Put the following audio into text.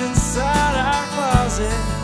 inside our closet.